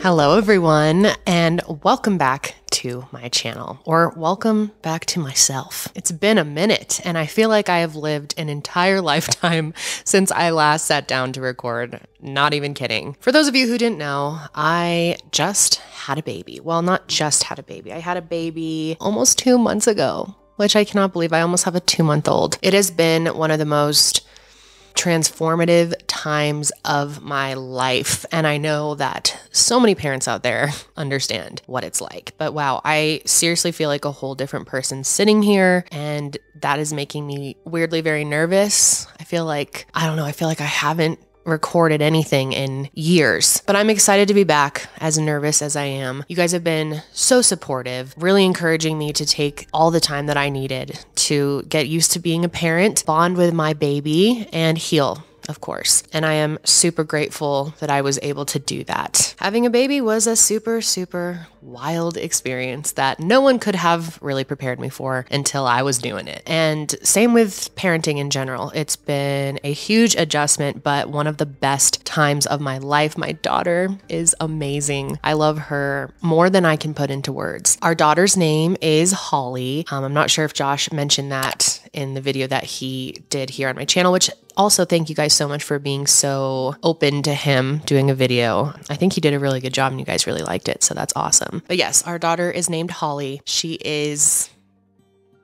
Hello, everyone, and welcome back to my channel, or welcome back to myself. It's been a minute, and I feel like I have lived an entire lifetime since I last sat down to record. Not even kidding. For those of you who didn't know, I just had a baby. Well, not just had a baby, I had a baby almost two months ago, which I cannot believe. I almost have a two month old. It has been one of the most transformative times of my life. And I know that so many parents out there understand what it's like. But wow, I seriously feel like a whole different person sitting here. And that is making me weirdly very nervous. I feel like, I don't know, I feel like I haven't recorded anything in years. But I'm excited to be back, as nervous as I am. You guys have been so supportive, really encouraging me to take all the time that I needed to get used to being a parent, bond with my baby, and heal of course. And I am super grateful that I was able to do that. Having a baby was a super, super wild experience that no one could have really prepared me for until I was doing it. And same with parenting in general. It's been a huge adjustment, but one of the best times of my life. My daughter is amazing. I love her more than I can put into words. Our daughter's name is Holly. Um, I'm not sure if Josh mentioned that in the video that he did here on my channel, which also thank you guys so much for being so open to him doing a video. I think he did a really good job and you guys really liked it. So that's awesome. But yes, our daughter is named Holly. She is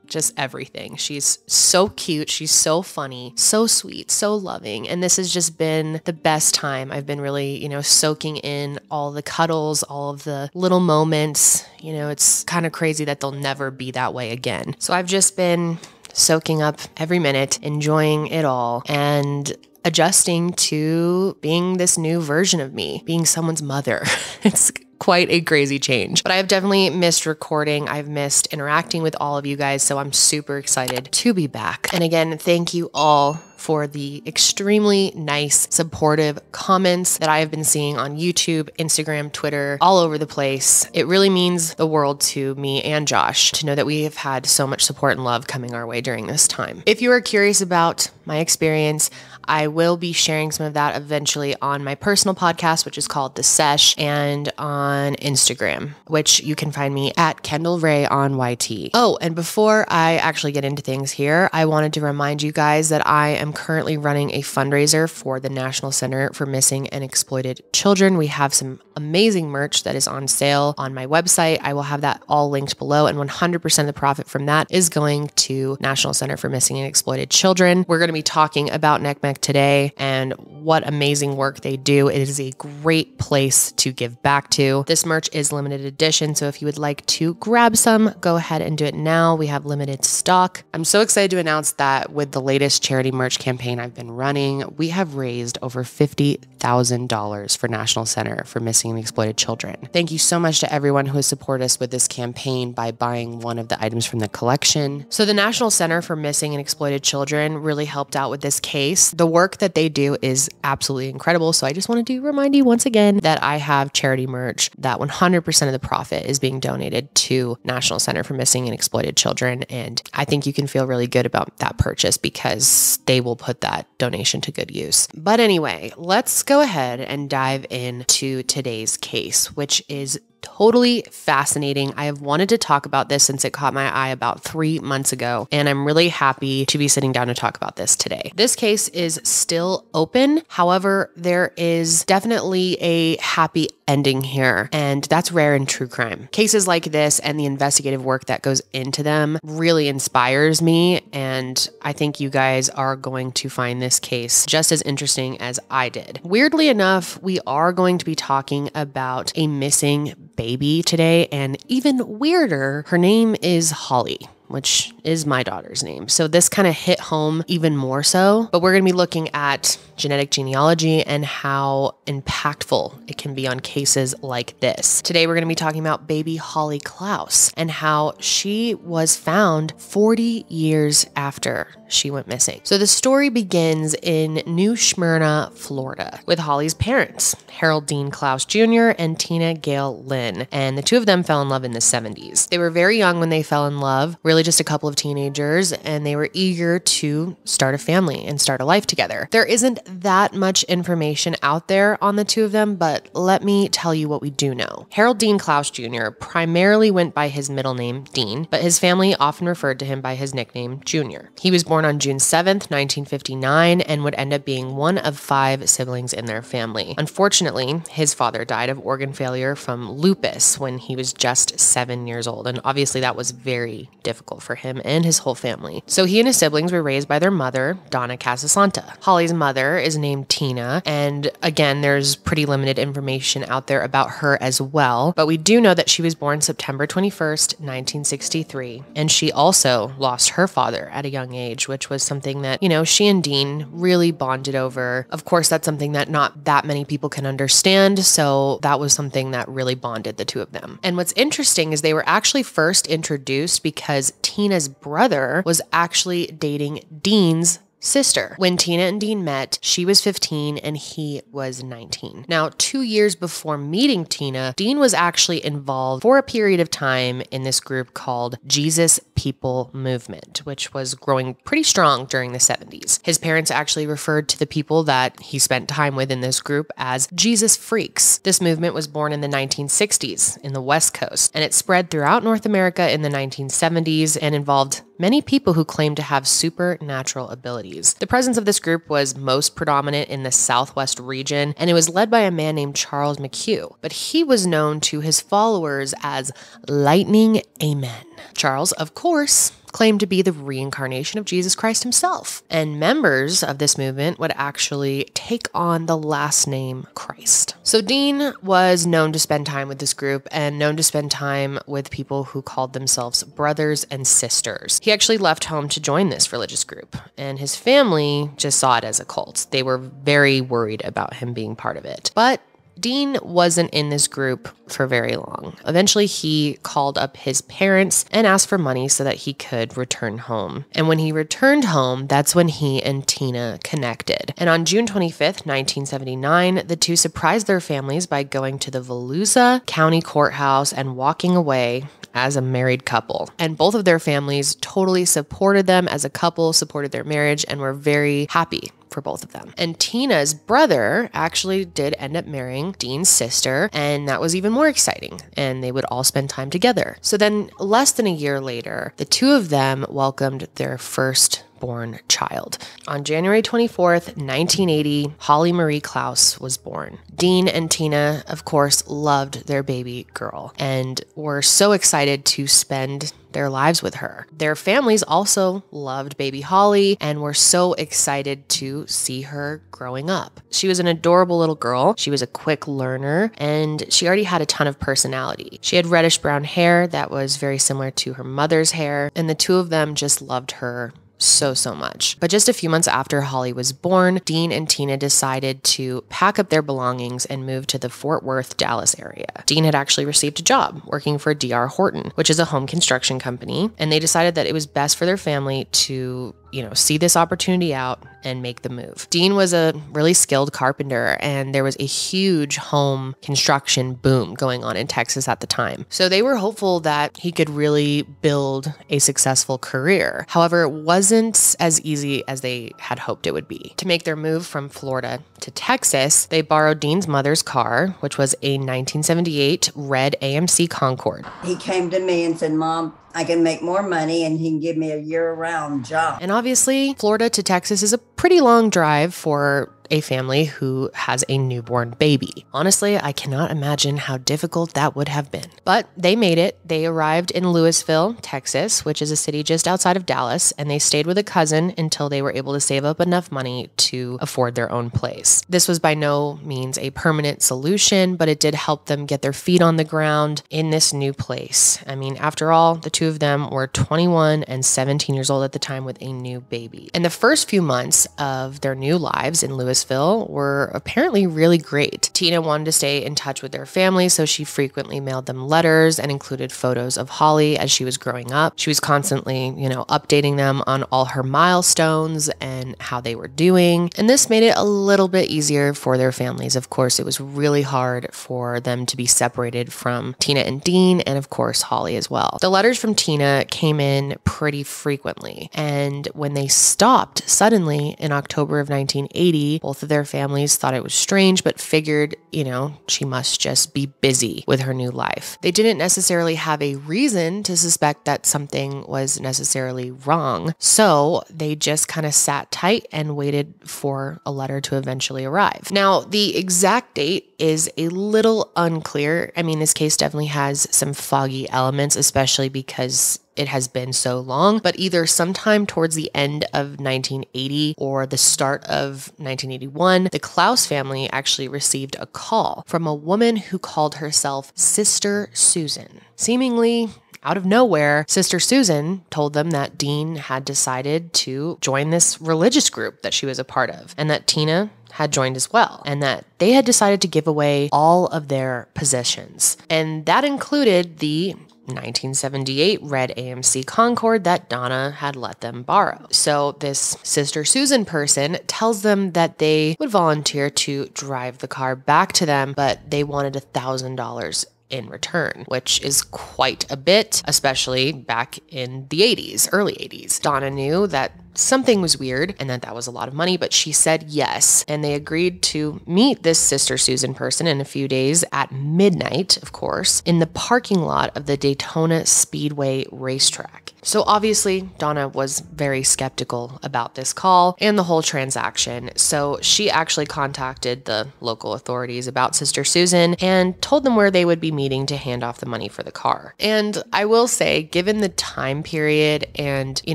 just everything. She's so cute. She's so funny, so sweet, so loving. And this has just been the best time. I've been really, you know, soaking in all the cuddles, all of the little moments. You know, it's kind of crazy that they'll never be that way again. So I've just been soaking up every minute, enjoying it all, and adjusting to being this new version of me, being someone's mother. it's quite a crazy change. But I've definitely missed recording. I've missed interacting with all of you guys. So I'm super excited to be back. And again, thank you all for the extremely nice, supportive comments that I have been seeing on YouTube, Instagram, Twitter, all over the place. It really means the world to me and Josh to know that we have had so much support and love coming our way during this time. If you are curious about my experience, I will be sharing some of that eventually on my personal podcast, which is called The Sesh, and on Instagram, which you can find me at Kendall Rae on YT. Oh, and before I actually get into things here, I wanted to remind you guys that I am currently running a fundraiser for the National Center for Missing and Exploited Children. We have some amazing merch that is on sale on my website. I will have that all linked below, and 100% of the profit from that is going to National Center for Missing and Exploited Children. We're going to be talking about Today and what amazing work they do. It is a great place to give back to. This merch is limited edition, so if you would like to grab some, go ahead and do it now. We have limited stock. I'm so excited to announce that with the latest charity merch campaign I've been running, we have raised over $50,000 for National Center for Missing and Exploited Children. Thank you so much to everyone who has supported us with this campaign by buying one of the items from the collection. So, the National Center for Missing and Exploited Children really helped out with this case. The work that they do is absolutely incredible. So I just wanted to remind you once again that I have charity merch that 100% of the profit is being donated to National Center for Missing and Exploited Children. And I think you can feel really good about that purchase because they will put that donation to good use. But anyway, let's go ahead and dive into today's case, which is totally fascinating. I have wanted to talk about this since it caught my eye about three months ago, and I'm really happy to be sitting down to talk about this today. This case is still open. However, there is definitely a happy ending here, and that's rare in true crime. Cases like this and the investigative work that goes into them really inspires me, and I think you guys are going to find this case just as interesting as I did. Weirdly enough, we are going to be talking about a missing baby today, and even weirder, her name is Holly which is my daughter's name. So this kind of hit home even more so. But we're going to be looking at genetic genealogy and how impactful it can be on cases like this. Today, we're going to be talking about baby Holly Clouse and how she was found 40 years after she went missing. So the story begins in New Smyrna, Florida, with Holly's parents, Harold Dean Clouse Jr. and Tina Gail Lynn. And the two of them fell in love in the 70s. They were very young when they fell in love, really just a couple of of teenagers and they were eager to start a family and start a life together. There isn't that much information out there on the two of them, but let me tell you what we do know. Harold Dean Clouse Jr. primarily went by his middle name, Dean, but his family often referred to him by his nickname, Jr. He was born on June 7th, 1959, and would end up being one of five siblings in their family. Unfortunately, his father died of organ failure from lupus when he was just seven years old, and obviously that was very difficult for him and his whole family. So he and his siblings were raised by their mother, Donna Casasanta. Holly's mother is named Tina, and again, there's pretty limited information out there about her as well, but we do know that she was born September 21st, 1963, and she also lost her father at a young age, which was something that, you know, she and Dean really bonded over. Of course, that's something that not that many people can understand, so that was something that really bonded the two of them. And what's interesting is they were actually first introduced because Tina's brother was actually dating Dean's sister. When Tina and Dean met, she was 15 and he was 19. Now, two years before meeting Tina, Dean was actually involved for a period of time in this group called Jesus People Movement, which was growing pretty strong during the 70s. His parents actually referred to the people that he spent time with in this group as Jesus Freaks. This movement was born in the 1960s in the West Coast, and it spread throughout North America in the 1970s and involved many people who claimed to have supernatural abilities. The presence of this group was most predominant in the Southwest region, and it was led by a man named Charles McHugh, but he was known to his followers as Lightning Amen. Charles, of course, claimed to be the reincarnation of Jesus Christ himself. And members of this movement would actually take on the last name Christ. So Dean was known to spend time with this group and known to spend time with people who called themselves brothers and sisters. He actually left home to join this religious group, and his family just saw it as a cult. They were very worried about him being part of it. But Dean wasn't in this group for very long. Eventually, he called up his parents and asked for money so that he could return home. And when he returned home, that's when he and Tina connected. And on June 25th, 1979, the two surprised their families by going to the Volusia County Courthouse and walking away as a married couple. And both of their families totally supported them as a couple, supported their marriage, and were very happy for both of them. And Tina's brother actually did end up marrying Dean's sister, and that was even more exciting. And they would all spend time together. So then, less than a year later, the two of them welcomed their first born child. On January 24th, 1980, Holly Marie Clouse was born. Dean and Tina, of course, loved their baby girl and were so excited to spend their lives with her. Their families also loved baby Holly and were so excited to see her growing up. She was an adorable little girl. She was a quick learner and she already had a ton of personality. She had reddish brown hair that was very similar to her mother's hair, and the two of them just loved her so, so much. But just a few months after Holly was born, Dean and Tina decided to pack up their belongings and move to the Fort Worth, Dallas area. Dean had actually received a job working for DR Horton, which is a home construction company, and they decided that it was best for their family to you know, see this opportunity out and make the move. Dean was a really skilled carpenter, and there was a huge home construction boom going on in Texas at the time. So they were hopeful that he could really build a successful career. However, it wasn't as easy as they had hoped it would be. To make their move from Florida to Texas, they borrowed Dean's mother's car, which was a 1978 red AMC Concorde. He came to me and said, Mom, I can make more money and he can give me a year round job. And obviously, Florida to Texas is a pretty long drive for a family who has a newborn baby. Honestly, I cannot imagine how difficult that would have been. But they made it. They arrived in Lewisville, Texas, which is a city just outside of Dallas, and they stayed with a cousin until they were able to save up enough money to afford their own place. This was by no means a permanent solution, but it did help them get their feet on the ground in this new place. I mean, after all, the two of them were 21 and 17 years old at the time with a new baby. In the first few months of their new lives in Lewisville, Lewisville were apparently really great. Tina wanted to stay in touch with their family, so she frequently mailed them letters and included photos of Holly as she was growing up. She was constantly, you know, updating them on all her milestones and how they were doing. And this made it a little bit easier for their families. Of course, it was really hard for them to be separated from Tina and Dean, and of course, Holly as well. The letters from Tina came in pretty frequently. And when they stopped suddenly in October of 1980, both of their families thought it was strange, but figured, you know, she must just be busy with her new life. They didn't necessarily have a reason to suspect that something was necessarily wrong. So they just kind of sat tight and waited for a letter to eventually arrive. Now, the exact date is a little unclear. I mean, this case definitely has some foggy elements, especially because it has been so long, but either sometime towards the end of 1980 or the start of 1981, the Clouse family actually received a call from a woman who called herself Sister Susan. Seemingly out of nowhere, Sister Susan told them that Dean had decided to join this religious group that she was a part of, and that Tina had joined as well, and that they had decided to give away all of their possessions. And that included the 1978 red AMC Concorde that Donna had let them borrow. So, this Sister Susan person tells them that they would volunteer to drive the car back to them, but they wanted a $1,000 in return, which is quite a bit, especially back in the 80s, early 80s. Donna knew that something was weird and that that was a lot of money, but she said yes. And they agreed to meet this Sister Susan person in a few days at midnight, of course, in the parking lot of the Daytona Speedway racetrack. So obviously, Donna was very skeptical about this call and the whole transaction. So she actually contacted the local authorities about Sister Susan and told them where they would be meeting to hand off the money for the car. And I will say, given the time period and, you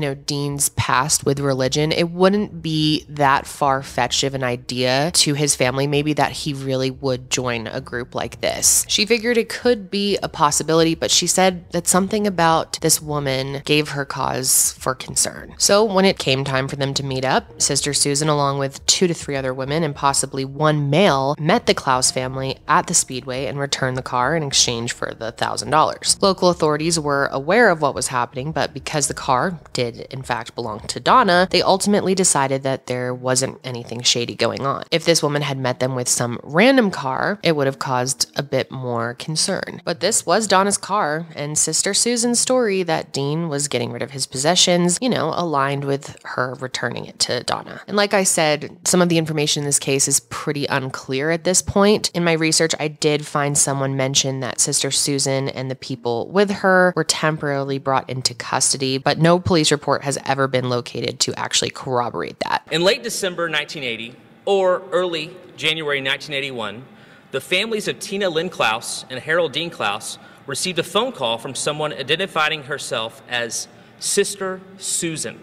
know, Dean's past with religion, it wouldn't be that far fetched of an idea to his family, maybe that he really would join a group like this. She figured it could be a possibility, but she said that something about this woman gave her cause for concern. So when it came time for them to meet up, Sister Susan, along with two to three other women and possibly one male, met the Clouse family at the Speedway and returned the car in exchange for the $1,000. Local authorities were aware of what was happening, but because the car did in fact belong to They ultimately decided that there wasn't anything shady going on. If this woman had met them with some random car, it would have caused a bit more concern. But this was Donna's car, and Sister Susan's story that Dean was getting rid of his possessions, you know, aligned with her returning it to Donna. And like I said, some of the information in this case is pretty unclear at this point. In my research, I did find someone mention that Sister Susan and the people with her were temporarily brought into custody, but no police report has ever been located to actually corroborate that. In late December 1980 or early January 1981, the families of Tina Lynn Clouse and Harold Dean Clouse received a phone call from someone identifying herself as Sister Susan,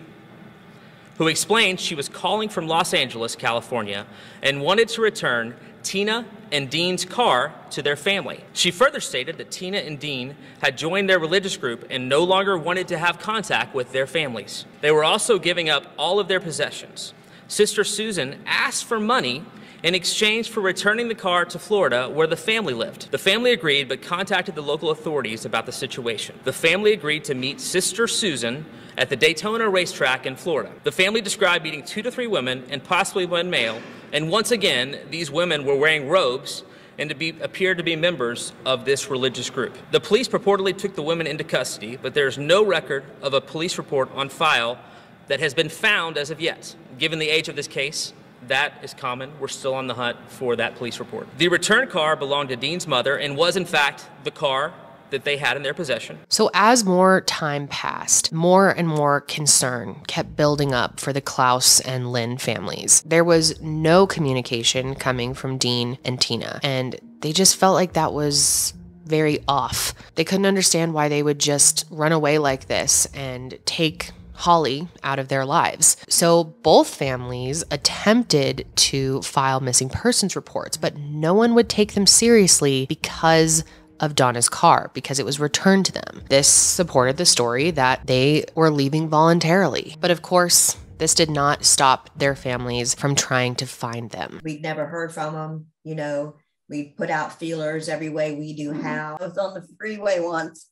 who explained she was calling from Los Angeles, California, and wanted to return Tina and Dean's car to their family. She further stated that Tina and Dean had joined their religious group and no longer wanted to have contact with their families. They were also giving up all of their possessions. Sister Susan asked for money in exchange for returning the car to Florida where the family lived. The family agreed but contacted the local authorities about the situation. The family agreed to meet Sister Susan at the Daytona racetrack in Florida. The family described meeting two to three women and possibly one male and once again, these women were wearing robes and to be, appeared to be members of this religious group. The police purportedly took the women into custody, but there is no record of a police report on file that has been found as of yet. Given the age of this case, that is common. We're still on the hunt for that police report. The return car belonged to Dean's mother and was, in fact, the car that they had in their possession. So, as more time passed, more and more concern kept building up for the Clouse and Lynn families. There was no communication coming from Dean and Tina, and they just felt like that was very off. They couldn't understand why they would just run away like this and take Holly out of their lives. So both families attempted to file missing persons reports, but no one would take them seriously because of Donna's car because it was returned to them. This supported the story that they were leaving voluntarily. But of course, This did not stop their families from trying to find them. We'd never heard from them, you know. We put out feelers every way we do mm-hmm. how. I was on the freeway once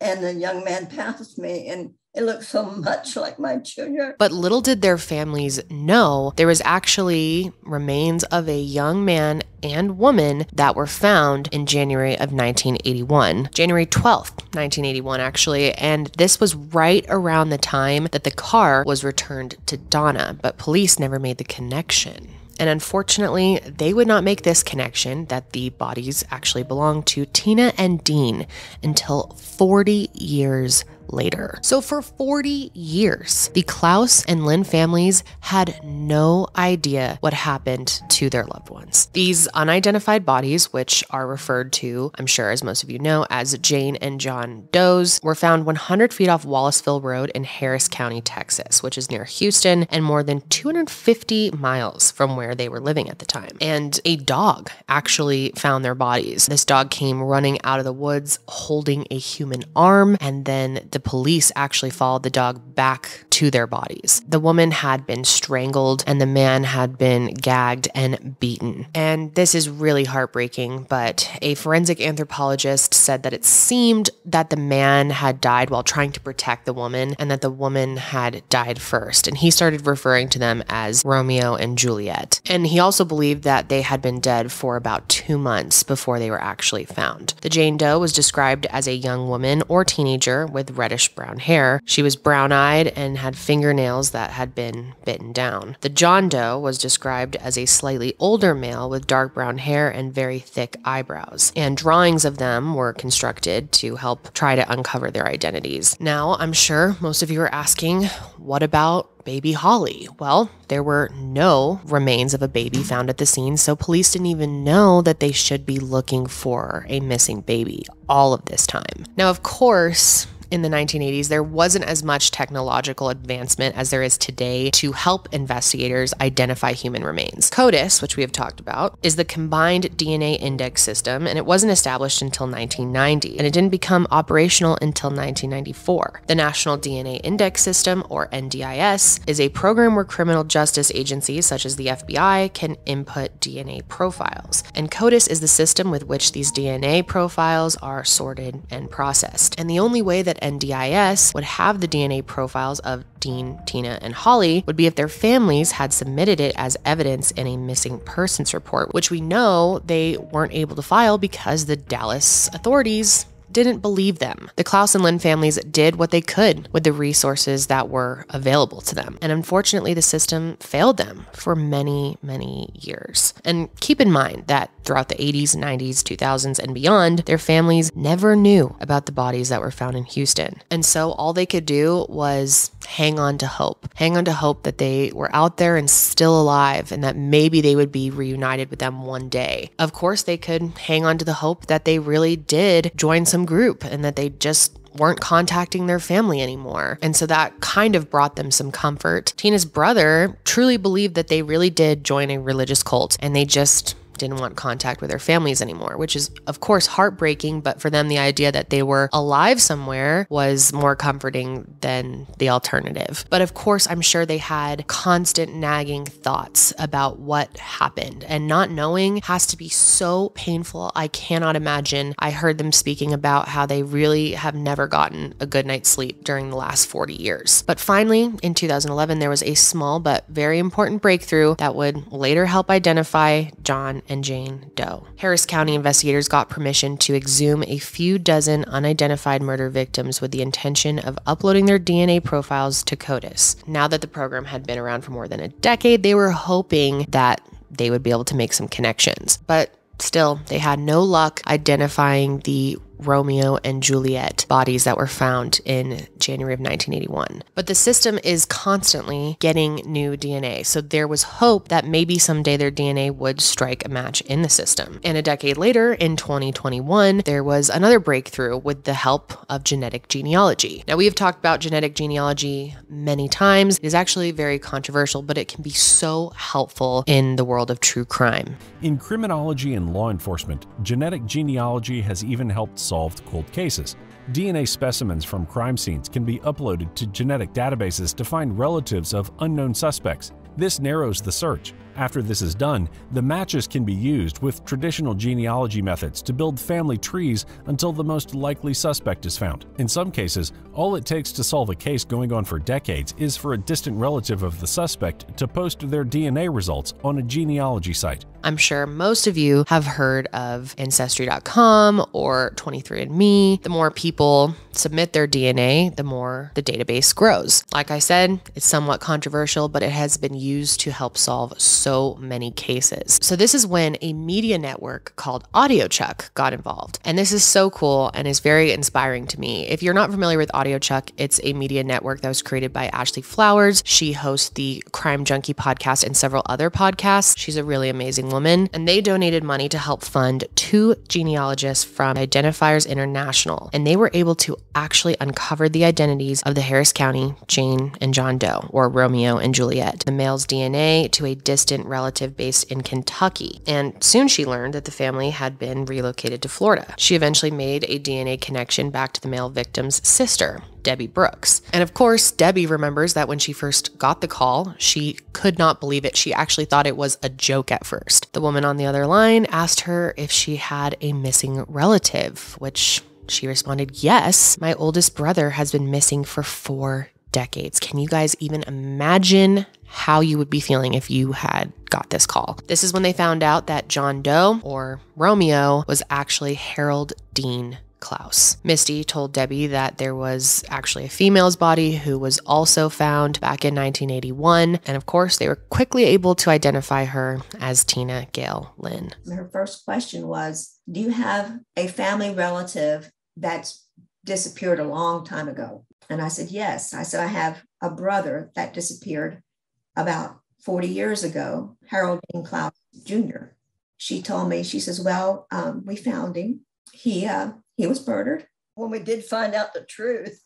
and the young man passed me and it looked so much like my children. But little did their families know there was actually remains of a young man and woman that were found in January of 1981, January 12th, 1981, actually. And this was right around the time that the car was returned to Donna, but police never made the connection. And unfortunately, they would not make this connection that the bodies actually belonged to Tina and Dean until 40 years later. So, for 40 years, the Clouse and Lynn families had no idea what happened to their loved ones. These unidentified bodies, which are referred to, I'm sure as most of you know, as Jane and John Does, were found 100 feet off Wallisville Road in Harris County, Texas, which is near Houston and more than 250 miles from where they were living at the time. And a dog actually found their bodies. This dog came running out of the woods holding a human arm, and then the the police actually followed the dog back to their bodies. The woman had been strangled and the man had been gagged and beaten. And this is really heartbreaking, but a forensic anthropologist said that it seemed that the man had died while trying to protect the woman and that the woman had died first. And he started referring to them as Romeo and Juliet. And he also believed that they had been dead for about two months before they were actually found. The Jane Doe was described as a young woman or teenager with reddish brown hair. She was brown eyed and had fingernails that had been bitten down. The John Doe was described as a slightly older male with dark brown hair and very thick eyebrows. And drawings of them were constructed to help try to uncover their identities. Now, I'm sure most of you are asking, what about baby Holly? Well, there were no remains of a baby found at the scene, so police didn't even know that they should be looking for a missing baby all of this time. Now, of course, in the 1980s, there wasn't as much technological advancement as there is today to help investigators identify human remains. CODIS, which we have talked about, is the combined DNA index system, and it wasn't established until 1990, and it didn't become operational until 1994. The National DNA Index System, or NDIS, is a program where criminal justice agencies such as the FBI can input DNA profiles. And CODIS is the system with which these DNA profiles are sorted and processed. And the only way that NDIS would have the DNA profiles of Dean, Tina, and Holly would be if their families had submitted it as evidence in a missing persons report, which we know they weren't able to file because the Dallas authorities didn't believe them. The Clouse and Lynn families did what they could with the resources that were available to them. And unfortunately, the system failed them for many, many years. And keep in mind that throughout the 80s, 90s, 2000s, and beyond, their families never knew about the bodies that were found in Houston. And so all they could do was hang on to hope. Hang on to hope that they were out there and still alive and that maybe they would be reunited with them one day. Of course, they could hang on to the hope that they really did join some group and that they just weren't contacting their family anymore. And so that kind of brought them some comfort. Tina's brother truly believed that they really did join a religious cult and they just didn't want contact with their families anymore, which is, of course, heartbreaking. But for them, the idea that they were alive somewhere was more comforting than the alternative. But of course, I'm sure they had constant nagging thoughts about what happened. And not knowing has to be so painful. I cannot imagine. I heard them speaking about how they really have never gotten a good night's sleep during the last 40 years. But finally, in 2011, there was a small but very important breakthrough that would later help identify John and Jane Doe. Harris County investigators got permission to exhume a few dozen unidentified murder victims with the intention of uploading their DNA profiles to CODIS. Now that the program had been around for more than a decade, they were hoping that they would be able to make some connections. But still, they had no luck identifying the Romeo and Juliet bodies that were found in January of 1981. But the system is constantly getting new DNA. So there was hope that maybe someday their DNA would strike a match in the system. And a decade later, in 2021, there was another breakthrough with the help of genetic genealogy. Now, we have talked about genetic genealogy many times. It is actually very controversial, but it can be so helpful in the world of true crime. In criminology and law enforcement, genetic genealogy has even helped solved cold cases. DNA specimens from crime scenes can be uploaded to genetic databases to find relatives of unknown suspects. This narrows the search. After this is done, the matches can be used with traditional genealogy methods to build family trees until the most likely suspect is found. In some cases, all it takes to solve a case going on for decades is for a distant relative of the suspect to post their DNA results on a genealogy site. I'm sure most of you have heard of Ancestry.com or 23andMe. The more people submit their DNA, the more the database grows. Like I said, it's somewhat controversial, but it has been used to help solve so many cases. So, this is when a media network called AudioChuck got involved. And this is so cool and is very inspiring to me. If you're not familiar with AudioChuck, it's a media network that was created by Ashley Flowers. She hosts the Crime Junkie podcast and several other podcasts. She's a really amazing woman. And they donated money to help fund two genealogists from Identifiers International. And they were able to actually uncover the identities of the Harris County Jane and John Doe, or Romeo and Juliet, the male's DNA to a distant relative based in Kentucky. And soon she learned that the family had been relocated to Florida. She eventually made a DNA connection back to the male victim's sister, Debbie Brooks. And of course, Debbie remembers that when she first got the call, she could not believe it. She actually thought it was a joke at first. The woman on the other line asked her if she had a missing relative, which she responded, Yes, my oldest brother has been missing for four decades. Can you guys even imagine how you would be feeling if you had got this call? This is when they found out that John Doe, or Romeo, was actually Harold Dean Clouse. Misty told Debbie that there was actually a female's body who was also found back in 1981. And of course, they were quickly able to identify her as Tina Gail Lynn. Her first question was Do you have a family relative that's disappeared a long time ago? And I said, Yes. I said, I have a brother that disappeared about 40 years ago, Harold Dean Clouse Jr. She told me, she says, Well, um, we found him. He uh, he was murdered. When we did find out the truth,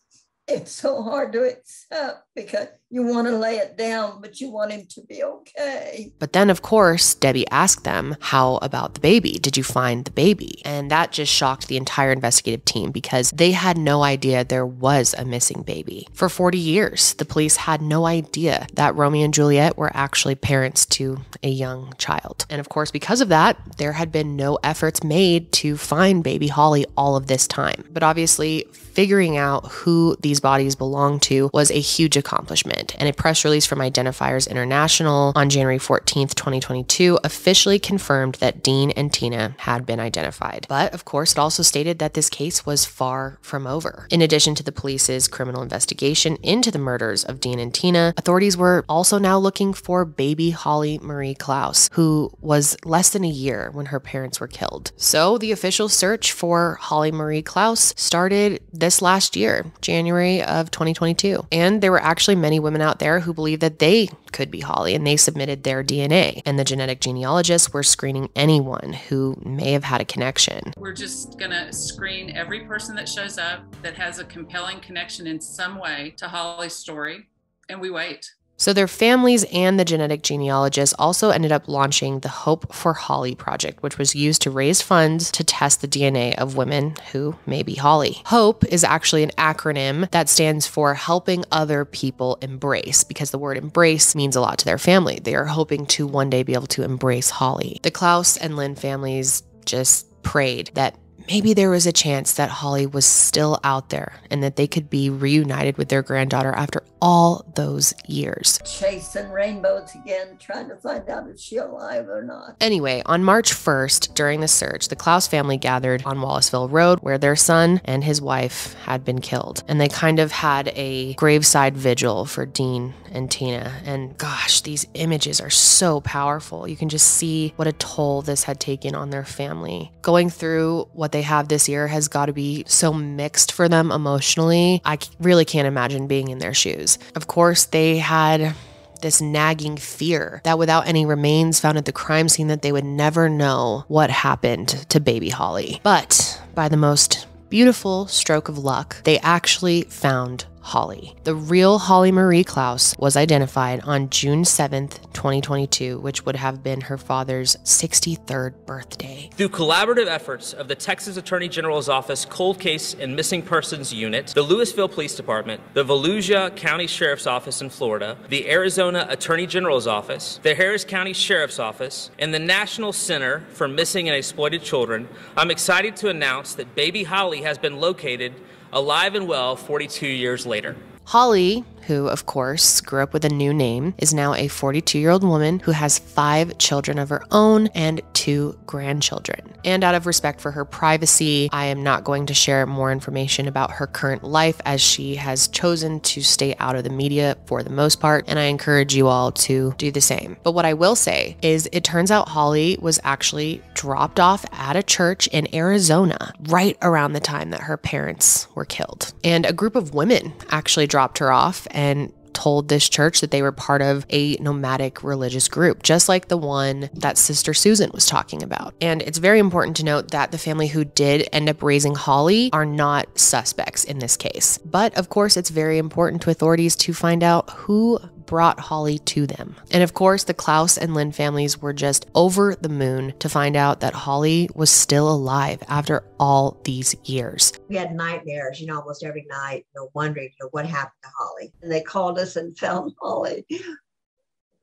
it's so hard to accept because you want to lay it down, but you want him to be okay. But then, of course, Debbie asked them, How about the baby? Did you find the baby? And that just shocked the entire investigative team because they had no idea there was a missing baby. For 40 years, the police had no idea that Romeo and Juliet were actually parents to a young child. And of course, because of that, there had been no efforts made to find baby Holly all of this time. But obviously, figuring out who these bodies belong to was a huge accomplishment. And a press release from Identifiers International on January 14th, 2022, officially confirmed that Dean and Tina had been identified. But of course, it also stated that this case was far from over. In addition to the police's criminal investigation into the murders of Dean and Tina, authorities were also now looking for baby Holly Marie Clouse, who was less than a year when her parents were killed. So the official search for Holly Marie Clouse started this last year, January of 2022. And there were actually many women out there who believed that they could be Holly and they submitted their DNA. And the genetic genealogists were screening anyone who may have had a connection. We're just going to screen every person that shows up that has a compelling connection in some way to Holly's story, and we wait. So, their families and the genetic genealogists also ended up launching the Hope for Holly project, which was used to raise funds to test the DNA of women who may be Holly. HOPE is actually an acronym that stands for Helping Other People Embrace, because the word embrace means a lot to their family. They are hoping to one day be able to embrace Holly. The Clouse and Lynn families just prayed that maybe there was a chance that Holly was still out there and that they could be reunited with their granddaughter after all those years. Chasing rainbows again, trying to find out if she's alive or not. Anyway, on March 1st, during the search, the Clouse family gathered on Wallisville Road where their son and his wife had been killed. And they kind of had a graveside vigil for Dean and Tina. And gosh, these images are so powerful. You can just see what a toll this had taken on their family. Going through what they have this year has got to be so mixed for them emotionally. I really can't imagine being in their shoes. Of course, they had this nagging fear that without any remains found at the crime scene that they would never know what happened to baby Holly. But by the most beautiful stroke of luck, they actually found Holly. The real Holly Marie Clouse was identified on June 7th, 2022, which would have been her father's 63rd birthday. Through collaborative efforts of the Texas Attorney General's Office Cold Case and Missing Persons Unit, the Lewisville Police Department, the Volusia County Sheriff's Office in Florida, the Arizona Attorney General's Office, the Harris County Sheriff's Office, and the National Center for Missing and Exploited Children, I'm excited to announce that baby Holly has been located alive and well 42 years later. Holly, who of course grew up with a new name, is now a 42 year old woman who has five children of her own and two grandchildren. And out of respect for her privacy, I am not going to share more information about her current life as she has chosen to stay out of the media for the most part. And I encourage you all to do the same. But what I will say is it turns out Holly was actually dropped off at a church in Arizona right around the time that her parents were killed. And a group of women actually dropped her off and told this church that they were part of a nomadic religious group, just like the one that Sister Susan was talking about. And it's very important to note that the family who did end up raising Holly are not suspects in this case. But of course, it's very important to authorities to find out who brought Holly to them. And of course, the Clouse and Lynn families were just over the moon to find out that Holly was still alive after all these years. We had nightmares, you know, almost every night, you know, wondering, you know, what happened to Holly. And they called us and found Holly.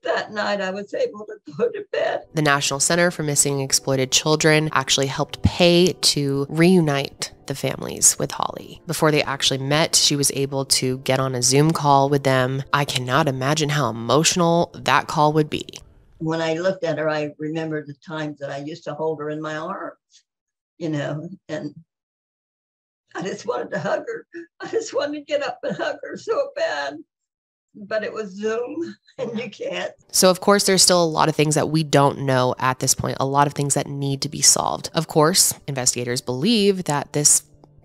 That night, I was able to go to bed. The National Center for Missing and Exploited Children actually helped pay to reunite the families with Holly. Before they actually met, she was able to get on a Zoom call with them. I cannot imagine how emotional that call would be. When I looked at her, I remembered the times that I used to hold her in my arms, you know, and I just wanted to hug her. I just wanted to get up and hug her so bad. But it was Zoom and you can't. So, of course, there's still a lot of things that we don't know at this point, a lot of things that need to be solved. Of course, investigators believe that this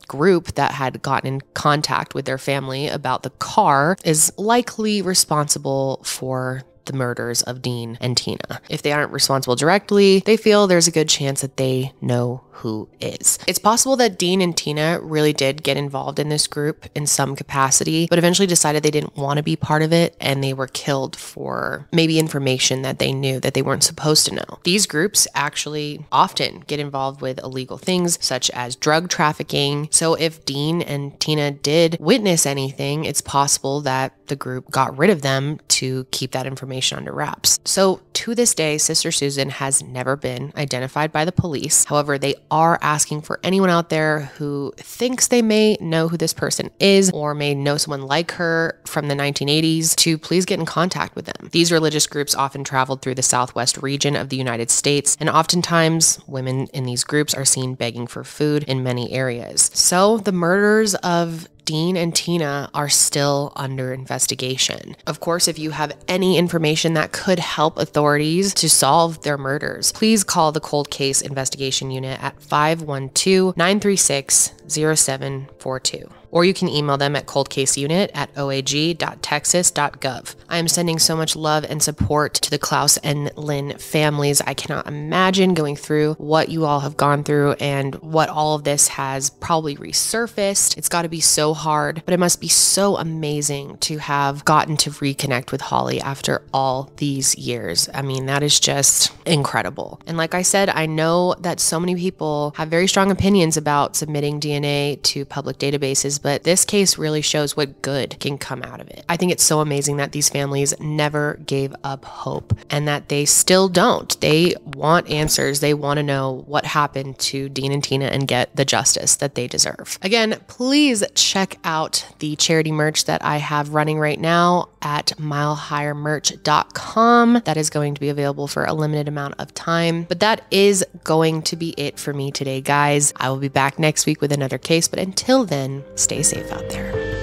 group that had gotten in contact with their family about the car is likely responsible for the murders of Dean and Tina. If they aren't responsible directly, they feel there's a good chance that they know who is. It's possible that Dean and Tina really did get involved in this group in some capacity, but eventually decided they didn't want to be part of it and they were killed for maybe information that they knew that they weren't supposed to know. These groups actually often get involved with illegal things such as drug trafficking. So if Dean and Tina did witness anything, it's possible that the group got rid of them to keep that information under wraps. So to this day, Sister Susan has never been identified by the police. However, they are asking for anyone out there who thinks they may know who this person is or may know someone like her from the 1980s to please get in contact with them. These religious groups often traveled through the southwest region of the United States, and oftentimes women in these groups are seen begging for food in many areas. So the murders of Dean and Tina are still under investigation. Of course, if you have any information that could help authorities to solve their murders, please call the Cold Case Investigation Unit at 512 936 0742 or you can email them at coldcaseunit at oag.texas.gov. I am sending so much love and support to the Clouse and Lynn families. I cannot imagine going through what you all have gone through and what all of this has probably resurfaced. It's got to be so hard, but it must be so amazing to have gotten to reconnect with Holly after all these years. I mean, that is just incredible. And like I said, I know that so many people have very strong opinions about submitting DNA to public databases, but this case really shows what good can come out of it. I think it's so amazing that these families never gave up hope and that they still don't. They want answers. They want to know what happened to Dean and Tina and get the justice that they deserve. Again, please check out the charity merch that I have running right now at milehighermerch.com. That is going to be available for a limited amount of time. But that is going to be it for me today, guys. I will be back next week with another case, but until then, stay safe out there.